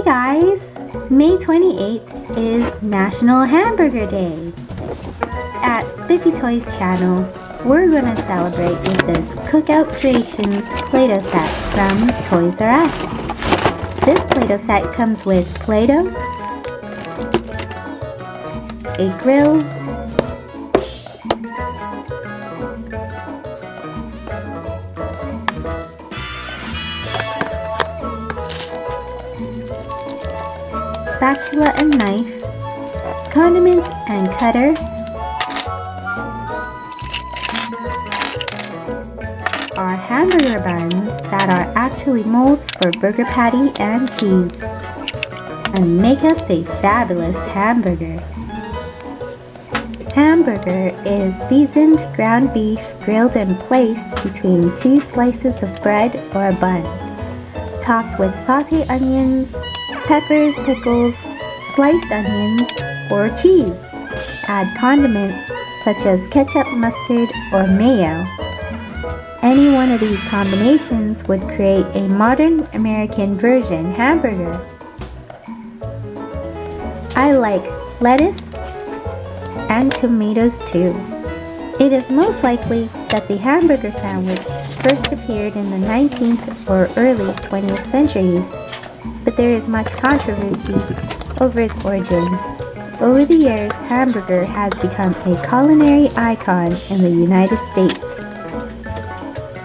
Hey guys! May 28th is National Hamburger Day. At Spiffy Toys channel, we're gonna celebrate with this Cookout Creations Play-Doh set from Toys R Us. This Play-Doh set comes with Play-Doh, a grill, spatula and knife, condiments and cutter, are hamburger buns that are actually molds for burger patty and cheese and make us a fabulous hamburger. Hamburger is seasoned ground beef grilled and placed between two slices of bread or a bun, topped with sauteed onions, peppers, pickles, sliced onions, or cheese. Add condiments such as ketchup, mustard, or mayo. Any one of these combinations would create a modern American version hamburger. I like lettuce and tomatoes too. It is most likely that the hamburger sandwich first appeared in the 19th or early 20th centuries but there is much controversy over its origins. Over the years, hamburger has become a culinary icon in the United States.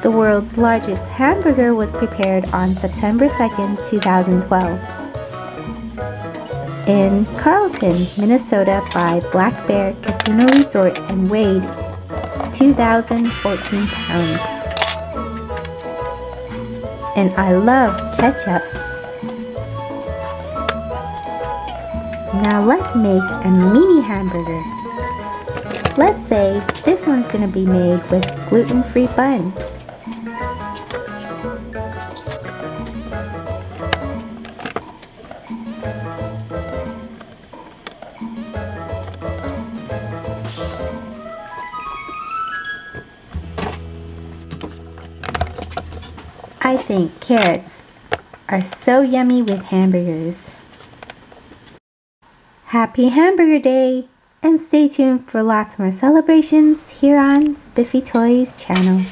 The world's largest hamburger was prepared on September 2, 2012 in Carlton, Minnesota by Black Bear Casino Resort and weighed 2,014 pounds. And I love ketchup. Now let's make a mini hamburger. Let's say this one's to be made with gluten-free bun. I think carrots are so yummy with hamburgers. Happy Hamburger Day! And stay tuned for lots more celebrations here on Spiffy Toys channel.